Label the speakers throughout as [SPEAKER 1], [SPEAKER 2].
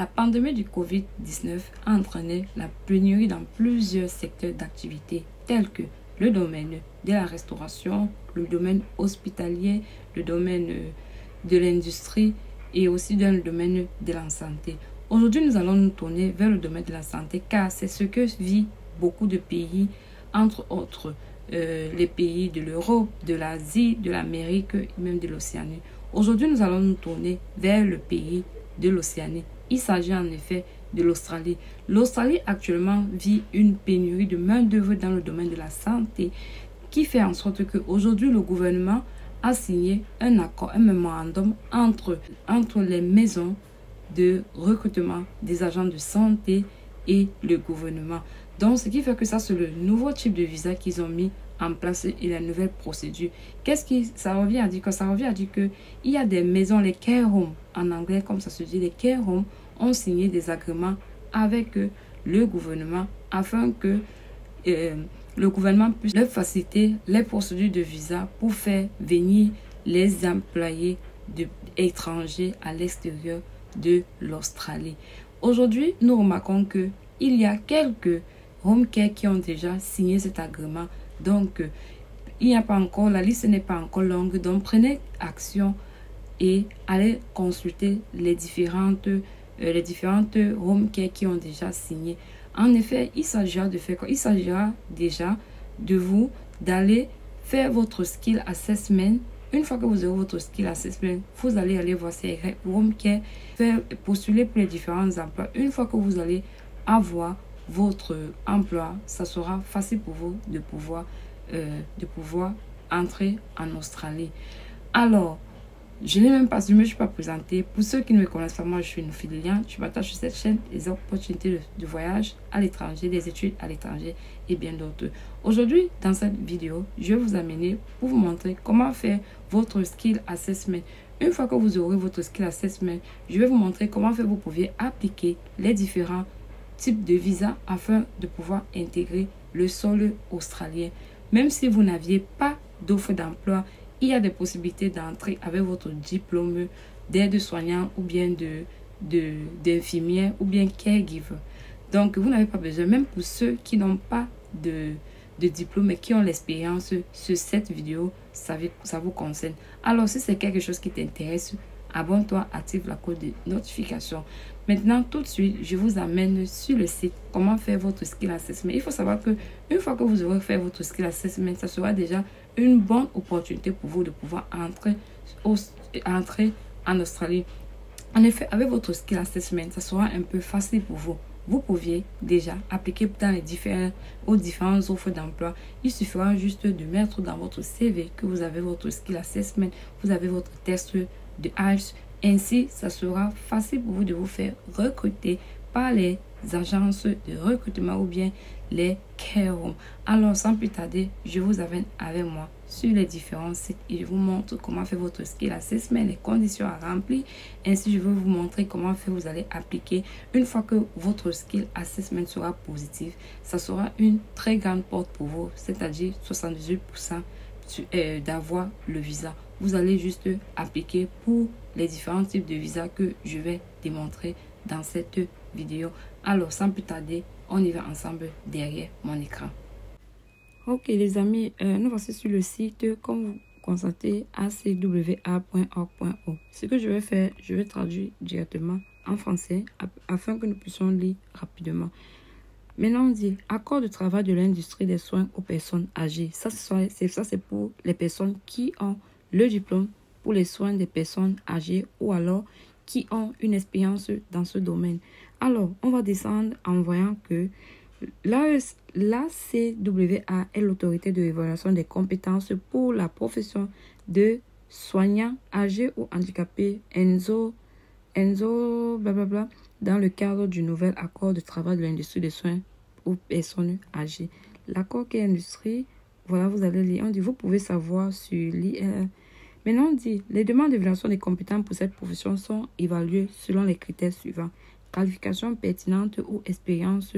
[SPEAKER 1] La pandémie du Covid-19 a entraîné la pénurie dans plusieurs secteurs d'activité tels que le domaine de la restauration, le domaine hospitalier, le domaine euh, de l'industrie et aussi dans le domaine de la santé. Aujourd'hui, nous allons nous tourner vers le domaine de la santé car c'est ce que vit beaucoup de pays, entre autres euh, les pays de l'Europe, de l'Asie, de l'Amérique et même de l'Océanie. Aujourd'hui, nous allons nous tourner vers le pays de l'Océanie. Il s'agit en effet de l'Australie. L'Australie actuellement vit une pénurie de main-d'œuvre dans le domaine de la santé qui fait en sorte qu'aujourd'hui le gouvernement a signé un accord, un mémorandum entre, entre les maisons de recrutement des agents de santé et le gouvernement. Donc, ce qui fait que ça, c'est le nouveau type de visa qu'ils ont mis en place et la nouvelle procédure. Qu'est-ce qui ça revient à dire que ça revient à dire que il y a des maisons les care homes en anglais comme ça se dit les care homes ont signé des agréments avec euh, le gouvernement afin que euh, le gouvernement puisse leur faciliter les procédures de visa pour faire venir les employés de, étrangers à l'extérieur de l'Australie. Aujourd'hui, nous remarquons que il y a quelques home care qui ont déjà signé cet agrément. Donc, il n'y a pas encore, la liste n'est pas encore longue. Donc, prenez action et allez consulter les différentes, euh, les différentes qui ont déjà signé. En effet, il s'agira de faire quoi? Il s'agira déjà de vous d'aller faire votre skill assessment une fois que vous aurez votre skill assessment, vous allez aller voir ces home faire postuler pour les différents emplois. Une fois que vous allez avoir votre emploi, ça sera facile pour vous de pouvoir, euh, de pouvoir entrer en Australie. Alors, je n'ai même pas, je me suis pas. Pour ceux qui ne me connaissent pas, moi, je suis une filiale. Je partage sur cette chaîne les opportunités de, voyage à l'étranger, des études à l'étranger et bien d'autres. Aujourd'hui, dans cette vidéo, je vais vous amener pour vous montrer comment faire votre skill assessment. Une fois que vous aurez votre skill assessment, je vais vous montrer comment faire vous pouvez appliquer les différents types de visas afin de pouvoir intégrer le sol australien. Même si vous n'aviez pas d'offre d'emploi, il y a des possibilités d'entrer avec votre diplôme d'aide-soignant ou bien de d'infirmière ou bien caregiver. Donc, vous n'avez pas besoin, même pour ceux qui n'ont pas de, de diplôme et qui ont l'expérience sur cette vidéo, ça, ça vous concerne. Alors, si c'est quelque chose qui t'intéresse, abonne-toi, active la code de notification. Maintenant, tout de suite, je vous amène sur le site comment faire votre skill assessment. Il faut savoir que une fois que vous aurez fait votre skill assessment, ça sera déjà une bonne opportunité pour vous de pouvoir entrer, entrer en Australie. En effet, avec votre skill assessment, ça sera un peu facile pour vous. Vous pouviez déjà appliquer dans les différents, aux différentes offres d'emploi. Il suffira juste de mettre dans votre CV que vous avez votre skill assessment, vous avez votre test de. Ainsi, ça sera facile pour vous de vous faire recruter par les agences de recrutement ou bien les care. Alors, sans plus tarder, je vous amène avec moi sur les différents sites et je vous montre comment faire votre skill assessment, les conditions à remplir. Ainsi, je vais vous montrer comment faire vous allez appliquer. Une fois que votre skill assessment sera positif, ça sera une très grande porte pour vous, c'est-à-dire 78% euh, d'avoir le visa. Vous allez juste appliquer pour les différents types de visas que je vais démontrer dans cette vidéo. Alors, sans plus tarder, on y va ensemble derrière mon écran. Ok les amis, euh, nous voici sur le site comme vous constatez acwa.org.o. Ce que je vais faire, je vais traduire directement en français afin que nous puissions lire rapidement. Maintenant, on dit accord de travail de l'industrie des soins aux personnes âgées. Ça, c'est ça, c'est pour les personnes qui ont le diplôme pour les soins des personnes âgées ou alors qui ont une expérience dans ce domaine. Alors, on va descendre en voyant que l'ACWA est l'autorité de l'évaluation des compétences pour la profession de soignant âgé ou handicapé Enzo, Enzo, blablabla, dans le cadre du nouvel accord de travail de l'industrie des soins aux personnes âgées. L'accord qui est industrie, voilà, vous allez lire. On dit, vous pouvez savoir sur l'IR. Maintenant, dit, les demandes d'évaluation des compétences pour cette profession sont évaluées selon les critères suivants qualification pertinente ou expérience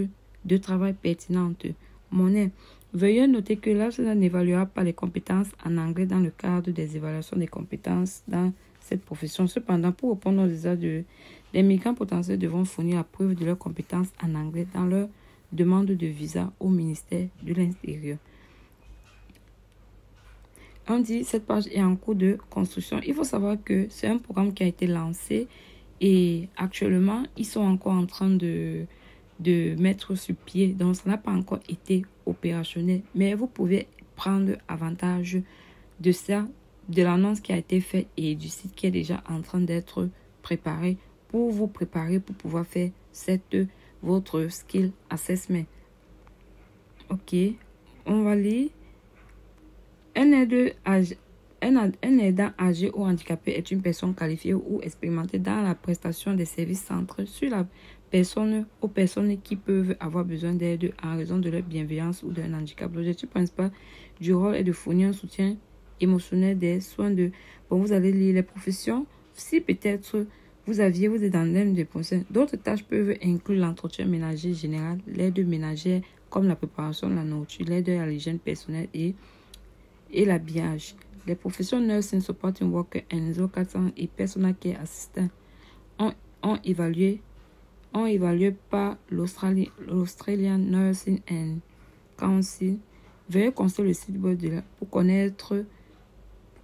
[SPEAKER 1] de travail pertinente. Monnaie. Veuillez noter que l'ASENA n'évaluera pas les compétences en anglais dans le cadre des évaluations des compétences dans cette profession. Cependant, pour répondre aux usages de, Les migrants potentiels devront fournir la preuve de leurs compétences en anglais dans leur demande de visa au ministère de l'Intérieur. On dit cette page est en cours de construction. Il faut savoir que c'est un programme qui a été lancé et actuellement, ils sont encore en train de, de mettre sur pied. Donc, ça n'a pas encore été opérationnel. Mais vous pouvez prendre avantage de ça, de l'annonce qui a été faite et du site qui est déjà en train d'être préparé pour vous préparer pour pouvoir faire cette votre skill assessment. Ok, on va lire. Un aide un, aidant âgé ou handicapé est une personne qualifiée ou expérimentée dans la prestation des services centrés sur la personne aux personnes qui peuvent avoir besoin d'aide en raison de leur bienveillance ou d'un handicap. L'objectif principal du rôle est de fournir un soutien émotionnel des soins de... Bon, vous allez lire les professions. Si peut-être vous aviez, vous êtes dans l'aide de procès. D'autres tâches peuvent inclure l'entretien ménager général, l'aide ménagère comme la préparation de la nourriture, l'aide à l'hygiène personnelle et, et l'habillage. Les professions nursing supporting worker NZO 400 et personal care assistant ont, ont évalué ont évalué par l'Australian Nursing and Council. Veuillez consulter le site web pour connaître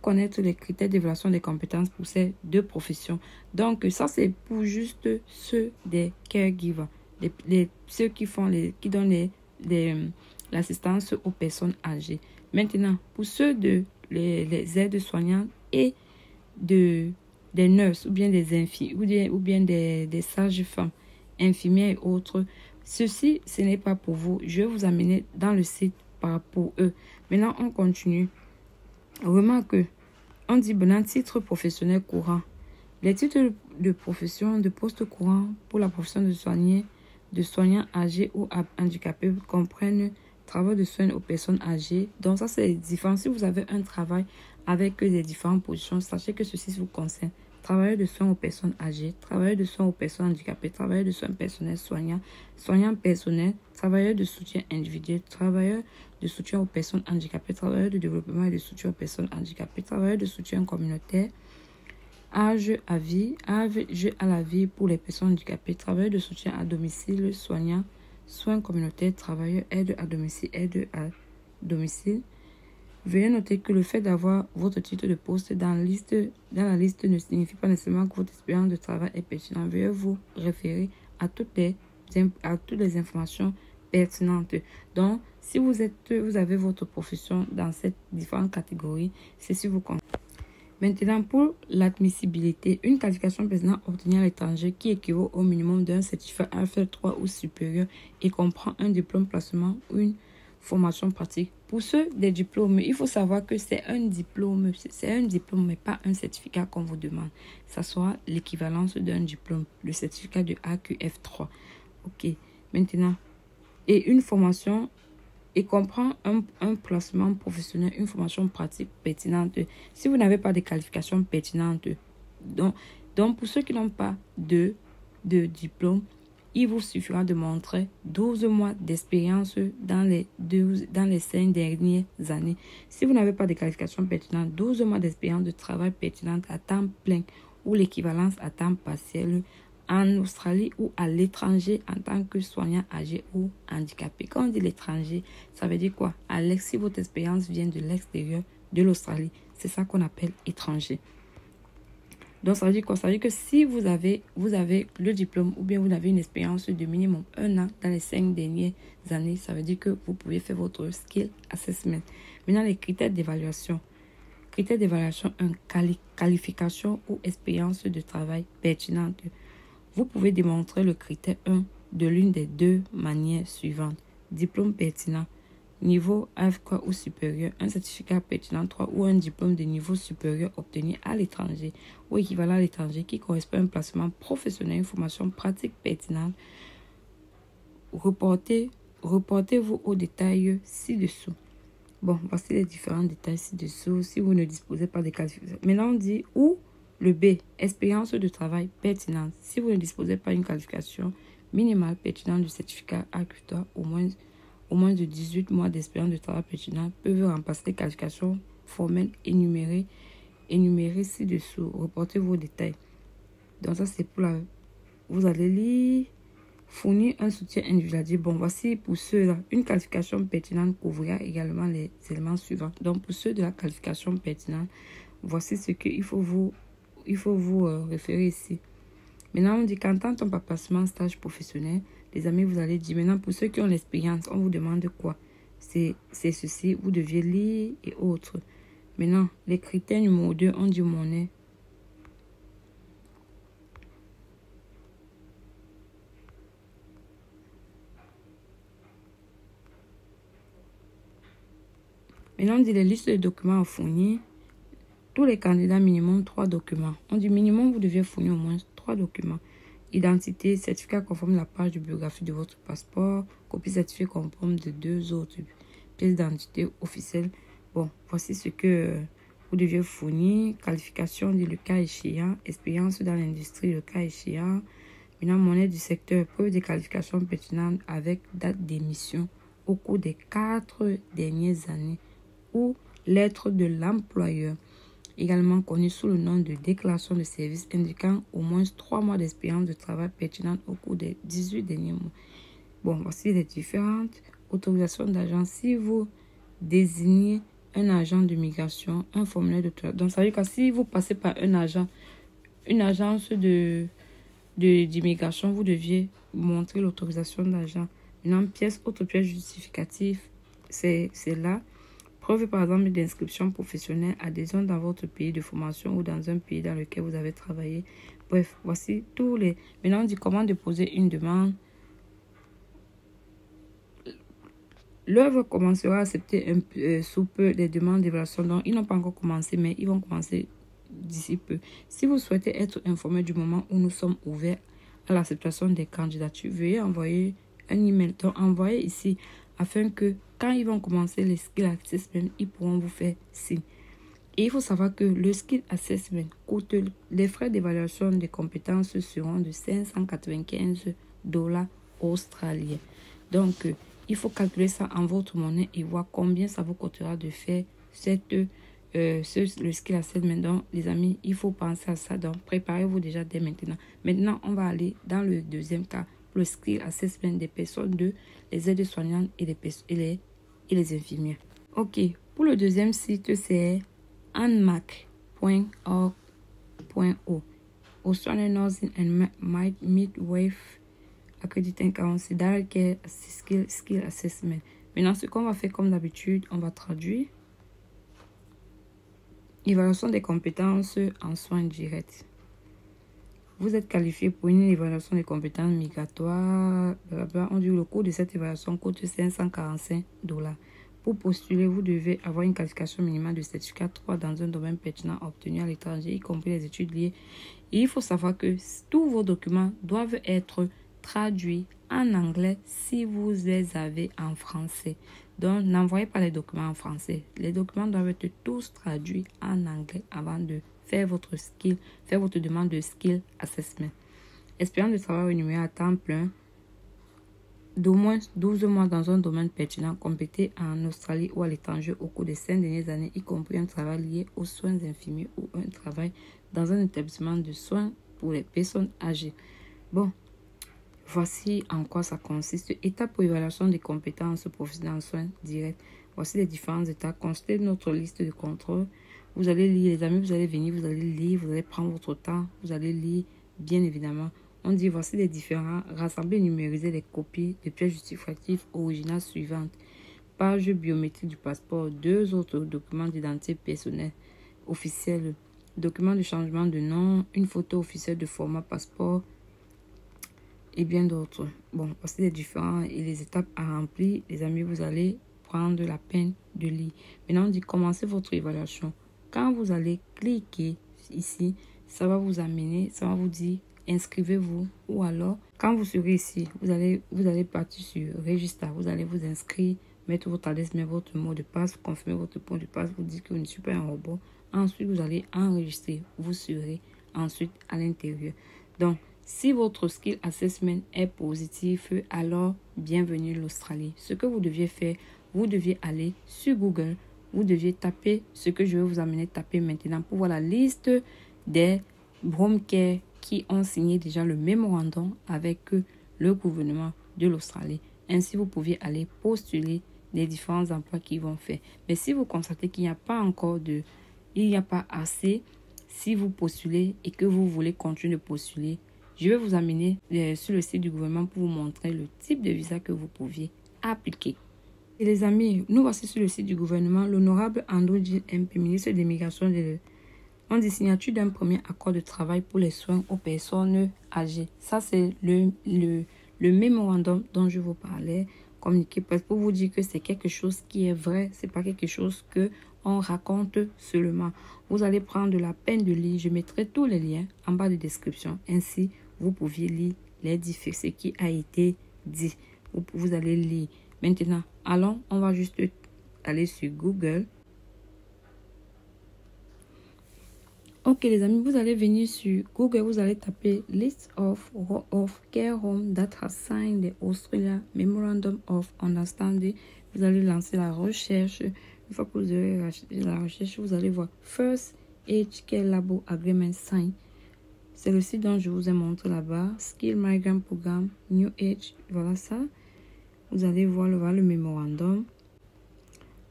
[SPEAKER 1] connaître les critères d'évaluation des compétences pour ces deux professions. Donc, ça, c'est pour juste ceux des caregivers, les, ceux qui font les, qui donnent l'assistance aux personnes âgées. Maintenant, pour ceux de les, aides soignantes et de, des nurses ou bien des infirmiers ou, des, ou bien des, des sages-femmes, infirmières et autres, ceci, ce n'est pas pour vous. Je vais vous amener dans le site par pour eux. Maintenant, on continue. Remarque, on dit bon titre professionnel courant. Les titres de profession de poste courant pour la profession de soigner, de soignants âgés ou handicapés comprennent travail de soins aux personnes âgées. Donc ça, c'est différent. Si vous avez un travail avec des différentes positions, sachez que ceci vous concerne. Travailleur de soins aux personnes âgées, travailleur de soins aux personnes handicapées, travailleur de soins personnels soignants, soignants personnels, travailleur de soutien individuel, travailleur de soutien aux personnes handicapées, travailleur de développement et de soutien aux personnes handicapées, travailleur de soutien communautaire, âge à vie, âge à la vie pour les personnes handicapées, travailleur de soutien à domicile, soignant, soins communautaires, travailleurs, aide à domicile, aide à domicile, Veuillez noter que le fait d'avoir votre titre de poste dans la, liste, ne signifie pas nécessairement que votre expérience de travail est pertinente. Veuillez vous référer à toutes les, à toutes les informations pertinentes. Donc, si vous, êtes, vous avez votre profession dans ces différentes catégories, c'est si vous comptez. Maintenant, pour l'admissibilité, une qualification pertinente obtenue à l'étranger qui équivaut au minimum d'un certificat AFL3 ou supérieur et comprend un diplôme placement ou une formation pratique. Pour ceux des diplômes, il faut savoir que c'est un diplôme, c'est un diplôme, mais pas un certificat qu'on vous demande. Ça soit l'équivalence d'un diplôme, le certificat de AQF3. Ok, maintenant, et une formation, et comprend un, un placement professionnel, une formation pratique pertinente. Si vous n'avez pas de qualifications pertinentes, donc, donc pour ceux qui n'ont pas de, de diplôme, il vous suffira de montrer 12 mois d'expérience dans les, 12, dans les 5 dernières années. Si vous n'avez pas de qualification pertinente, 12 mois d'expérience de travail pertinente à temps plein ou l'équivalence à temps partiel en Australie ou à l'étranger en tant que soignant âgé ou handicapé. Quand on dit l'étranger, ça veut dire quoi? Alex, si votre expérience vient de l'extérieur de l'Australie, c'est ça qu'on appelle étranger. Donc, ça veut dire quoi? Ça veut dire que si vous avez, vous avez le diplôme ou bien vous avez une expérience de minimum un an dans les cinq dernières années, ça veut dire que vous pouvez faire votre skill assessment. Maintenant, les critères d'évaluation. Critères d'évaluation qualification ou expérience de travail pertinente. Vous pouvez démontrer le critère 1 de l'une des deux manières suivantes. Diplôme pertinent niveau AFK ou supérieur, un certificat pertinent 3 ou un diplôme de niveau supérieur obtenu à l'étranger ou équivalent à l'étranger qui correspond à un placement professionnel, une formation pratique pertinente. Reportez, reportez-vous aux détails ci-dessous. Bon, voici les différents détails ci-dessous si vous ne disposez pas de qualifications. Maintenant, on dit ou le B, expérience de travail pertinente. Si vous ne disposez pas d'une qualification minimale pertinente du certificat AQ3, au moins de 18 mois d'expérience de travail pertinent peuvent remplacer les qualifications formelles énumérées ci-dessous. Reportez vos détails. Donc ça, c'est pour la vous allez lire fournir un soutien individuel. Bon, voici pour ceux-là, une qualification pertinente couvrira également les éléments suivants. Donc, pour ceux de la qualification pertinente, voici ce qu'il faut vous, il faut vous euh, référer ici. Maintenant, on dit qu'en tant que passement stage professionnel, les amis, vous allez dire, maintenant, pour ceux qui ont l'expérience, on vous demande quoi? C'est ceci, vous deviez lire et autres. Maintenant, les critères numéro 2, on dit monnaie. Maintenant, on dit les listes de documents à fournir. Tous les candidats, minimum trois documents. On dit minimum, vous devez fournir au moins trois documents. Identité, certificat conforme la page de biographie de votre passeport, copie certifiée conforme de deux autres pièces d'identité officielles. Bon, voici ce que vous devez fournir. Qualification du cas échéant, expérience dans l'industrie, le cas échéant. Maintenant, monnaie du secteur, preuve de qualification pertinente avec date d'émission au cours des quatre dernières années ou lettre de l'employeur, également connue sous le nom de déclaration de service indiquant au moins trois mois d'expérience de travail pertinente au cours des 18 derniers mois. Bon, voici les différentes autorisations d'agence. Si vous désignez un agent de migration, un formulaire de Donc, ça veut dire que si vous passez par un agent, une agence de d'immigration, vous deviez montrer l'autorisation d'agent. Une pièce, autre pièce justificative, c'est là. Preuve par exemple d'inscription professionnelle, adhésion dans votre pays de formation ou dans un pays dans lequel vous avez travaillé. Bref, voici tous les... Maintenant, on dit comment déposer une demande. L'œuvre commencera à accepter un euh, sous peu les demandes d'évaluation. Donc, ils n'ont pas encore commencé, mais ils vont commencer d'ici peu. Si vous souhaitez être informé du moment où nous sommes ouverts à l'acceptation des candidatures, veuillez envoyer un email. Donc, envoyez ici afin que quand ils vont commencer les skill assessment, ils pourront vous faire signe. Et il faut savoir que le skill assessment coûte, les frais d'évaluation des compétences seront de 595 dollars australiens. Donc, euh, il faut calculer ça en votre monnaie et voir combien ça vous coûtera de faire cette, euh, ce, le skill assessment. Donc, les amis, il faut penser à ça. Donc, préparez-vous déjà dès maintenant. Maintenant, on va aller dans le deuxième cas le skill assessment des personnes de les aides-soignantes et et, les, et les infirmières. Ok, pour le deuxième site, c'est anmac.org.o. Australian Nursing and Midwife Accrediting Council Direct Skill, Skill Assessment. Maintenant, ce qu'on va faire comme d'habitude, on va traduire. Évaluation des compétences en soins directs. Vous êtes qualifié pour une évaluation des compétences migratoires. On dit le coût de cette évaluation coûte 545 dollars. Pour postuler, vous devez avoir une qualification minimale de certificat 3 dans un domaine pertinent obtenu à l'étranger, y compris les études liées. Et il faut savoir que tous vos documents doivent être traduits en anglais si vous les avez en français. Donc, n'envoyez pas les documents en français. Les documents doivent être tous traduits en anglais avant de faire votre skill, faire votre demande de skill assessment. Expérience de travail renouvelée à temps plein d'au moins 12 mois dans un domaine pertinent complété en Australie ou à l'étranger au cours des 5 dernières années, y compris un travail lié aux soins infirmiers ou un travail dans un établissement de soins pour les personnes âgées. Bon, voici en quoi ça consiste. Étape pour évaluation des compétences professionnelles en soins directs. Voici les différentes étapes. Consultez notre liste de contrôle vous allez lire, les amis, vous allez venir, vous allez lire, vous allez prendre votre temps, vous allez lire, bien évidemment. On dit voici les différents, rassembler et numériser les copies de pièces justificatives originales suivantes. Page biométrique du passeport, deux autres documents d'identité personnelle officiels, document de changement de nom, une photo officielle de format passeport et bien d'autres. Bon, voici les différents et les étapes à remplir. Les amis, vous allez prendre la peine de lire. Maintenant, on dit commencez votre évaluation. Quand vous allez cliquer ici, ça va vous amener, ça va vous dire inscrivez-vous ou alors quand vous serez ici, vous allez vous allez partir sur registre, vous allez vous inscrire, mettre votre adresse, mettre votre mot de passe, confirmer votre mot de passe, vous dire que vous ne suis pas un robot. Ensuite, vous allez enregistrer, vous serez ensuite à l'intérieur. Donc, si votre skill assessment est positif, alors bienvenue l'Australie. Ce que vous deviez faire, vous deviez aller sur Google, vous deviez taper ce que je vais vous amener taper maintenant pour voir la liste des home care qui ont signé déjà le mémorandum avec le gouvernement de l'Australie. Ainsi, vous pouvez aller postuler les différents emplois qu'ils vont faire. Mais si vous constatez qu'il n'y a pas encore de, il n'y a pas assez, si vous postulez et que vous voulez continuer de postuler, je vais vous amener euh, sur le site du gouvernement pour vous montrer le type de visa que vous pouviez appliquer. Et les amis, nous voici sur le site du gouvernement. L'honorable Andrew MP, ministre de l'immigration, on dit signature d'un premier accord de travail pour les soins aux personnes âgées. Ça, c'est le, le, le mémorandum dont je vous parlais communiquer pour vous dire que c'est quelque chose qui est vrai, c'est pas quelque chose que on raconte seulement. Vous allez prendre la peine de lire, je mettrai tous les liens en bas de description. Ainsi, vous pouviez lire les ce qui a été dit. Vous allez lire. Maintenant, allons, on va juste aller sur Google Ok les amis, vous allez venir sur Google, vous allez taper List of, of Care Home that has signed the Australia Memorandum of Understanding. Vous allez lancer la recherche. Une fois que vous avez la recherche, vous allez voir First Age Care Labo Agreement Sign. C'est le site dont je vous ai montré là-bas. Skill Migrant Program, New Age, voilà ça. Vous allez voir le, voir le mémorandum.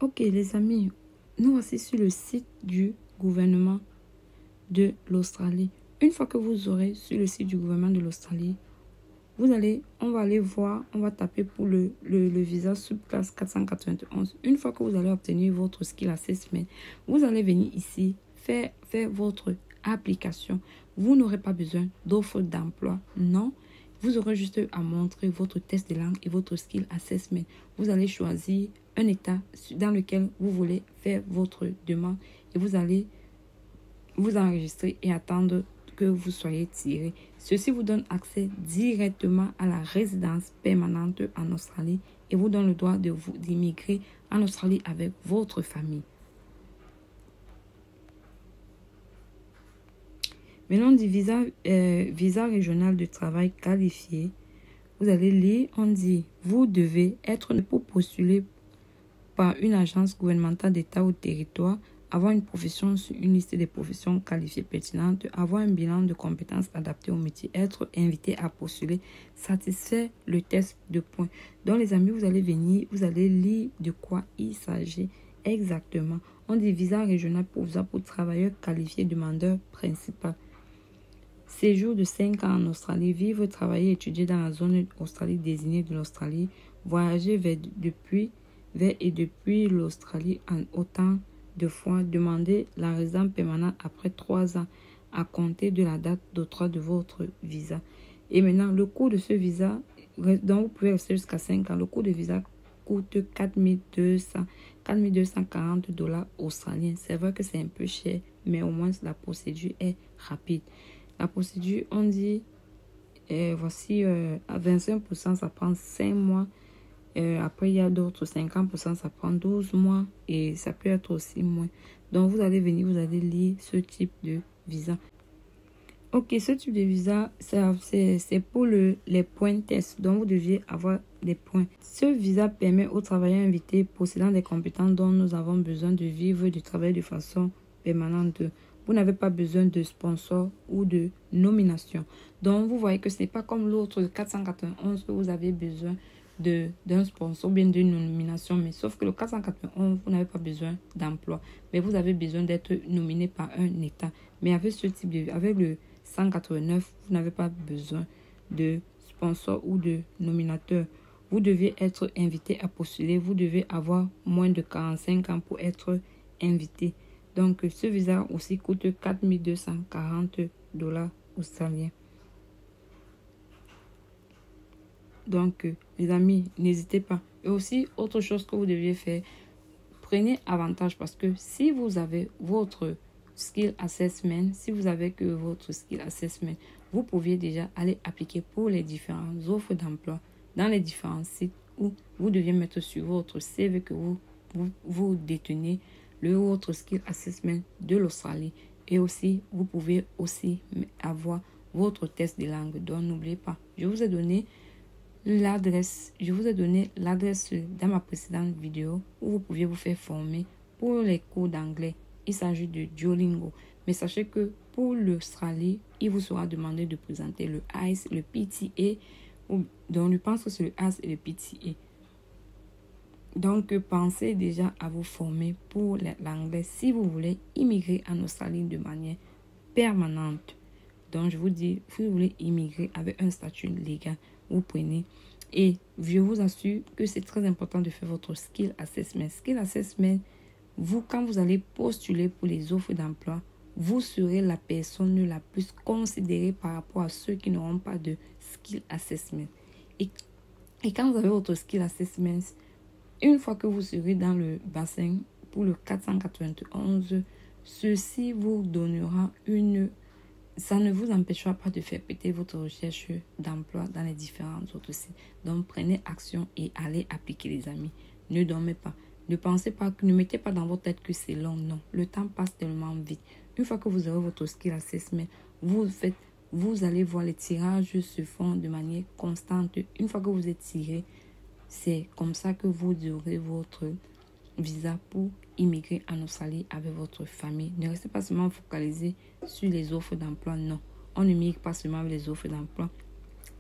[SPEAKER 1] Ok les amis, nous voici sur le site du gouvernement de l'Australie. Une fois que vous aurez sur le site du gouvernement de l'Australie, vous allez, on va aller voir, on va taper pour le, visa subclasse 491. Une fois que vous allez obtenir votre skill assessment, vous allez venir ici, faire, faire votre application. Vous n'aurez pas besoin d'offre d'emploi. Non, vous aurez juste à montrer votre test de langue et votre skill assessment. Vous allez choisir un état dans lequel vous voulez faire votre demande et vous allez vous enregistrer et attendre que vous soyez tiré. Ceci vous donne accès directement à la résidence permanente en Australie et vous donne le droit de vous d'immigrer en Australie avec votre famille. Maintenant, dit visa, euh, visa régional de travail qualifié. Vous allez lire, on dit, vous devez être pour postuler par une agence gouvernementale d'État ou territoire avoir une profession sur une liste des professions qualifiées pertinentes, avoir un bilan de compétences adapté au métier, être invité à postuler, satisfaire le test de points. Donc les amis, vous allez venir, vous allez lire de quoi il s'agit exactement. On dit visa régional pour pour travailleurs qualifiés demandeurs principal. Séjour de 5 ans en Australie, vivre, travailler, étudier dans la zone Australie désignée de l'Australie, voyager vers, depuis, et depuis l'Australie en autant de fois, demandez la résidence permanente après trois ans à compter de la date d'octroi de votre visa. Et maintenant, le coût de ce visa, donc vous pouvez rester jusqu'à 5 ans, le coût de visa coûte 4200, 4240 dollars australiens. C'est vrai que c'est un peu cher, mais au moins la procédure est rapide. La procédure, on dit, euh, voici euh, à 25%, ça prend 5 mois. Euh, après, il y a d'autres 50%, ça prend 12 mois et ça peut être aussi moins. Donc, vous allez venir, vous allez lire ce type de visa. Ok, ce type de visa, c'est pour le, les points test. Donc, vous deviez avoir des points. Ce visa permet aux travailleurs invités possédant des compétences dont nous avons besoin de vivre du travail de façon permanente. Vous n'avez pas besoin de sponsor ou de nomination. Donc, vous voyez que ce n'est pas comme l'autre 491 que vous avez besoin d'un sponsor, bien d'une nomination. Mais sauf que le 491, vous n'avez pas besoin d'emploi. Mais vous avez besoin d'être nominé par un État. Mais avec ce type de... Avec le 189, vous n'avez pas besoin de sponsor ou de nominateur. Vous devez être invité à postuler. Vous devez avoir moins de 45 ans pour être invité. Donc, ce visa aussi coûte 4240 dollars australiens. Donc, euh, les amis, n'hésitez pas. Et aussi, autre chose que vous deviez faire, prenez avantage parce que si vous avez votre skill assessment, si vous avez que votre skill assessment, vous pouviez déjà aller appliquer pour les différentes offres d'emploi dans les différents sites où vous deviez mettre sur votre CV que vous, vous, vous détenez le votre skill assessment de l'Australie. Et aussi, vous pouvez aussi avoir votre test de langue. Donc, n'oubliez pas, je vous ai donné l'adresse. Je vous ai donné l'adresse dans ma précédente vidéo où vous pouviez vous faire former pour les cours d'anglais. Il s'agit de Duolingo. Mais sachez que pour l'Australie, il vous sera demandé de présenter le ICE, le PTA, ou, donc je pense que c'est le ICE et le PTA. Donc, pensez déjà à vous former pour l'anglais si vous voulez immigrer en Australie de manière permanente. Donc, je vous dis, si vous voulez immigrer avec un statut légal, vous prenez. Et je vous assure que c'est très important de faire votre skill assessment. Skill assessment, vous, quand vous allez postuler pour les offres d'emploi, vous serez la personne la plus considérée par rapport à ceux qui n'auront pas de skill assessment. Et, et quand vous avez votre skill assessment, une fois que vous serez dans le bassin pour le 491, ceci vous donnera une... Ça ne vous empêchera pas de faire péter votre recherche d'emploi dans les différents autres sites. Donc prenez action et allez appliquer les amis. Ne dormez pas. Ne pensez pas, ne mettez pas dans votre tête que c'est long. Non, le temps passe tellement vite. Une fois que vous aurez votre skill assessment, vous faites, vous allez voir les tirages se font de manière constante. Une fois que vous êtes tiré, c'est comme ça que vous aurez votre visa pour immigrer en Australie avec votre famille. Ne restez pas seulement focalisé sur les offres d'emploi. Non, on ne migre pas seulement avec les offres d'emploi.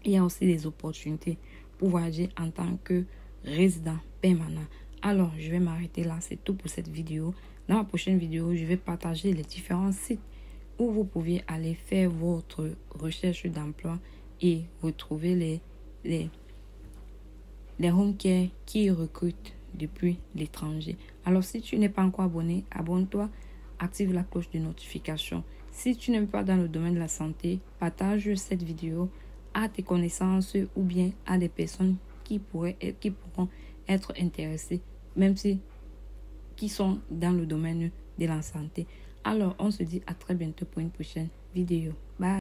[SPEAKER 1] Il y a aussi des opportunités pour voyager en tant que résident permanent. Alors, je vais m'arrêter là. C'est tout pour cette vidéo. Dans ma prochaine vidéo, je vais partager les différents sites où vous pouvez aller faire votre recherche d'emploi et retrouver les, les les home care qui recrutent depuis l'étranger. Alors si tu n'es pas encore abonné, abonne-toi, active la cloche de notification. Si tu n'es pas dans le domaine de la santé, partage cette vidéo à tes connaissances ou bien à des personnes qui, pourraient être, qui pourront être intéressées, même si qui sont dans le domaine de la santé. Alors on se dit à très bientôt pour une prochaine vidéo.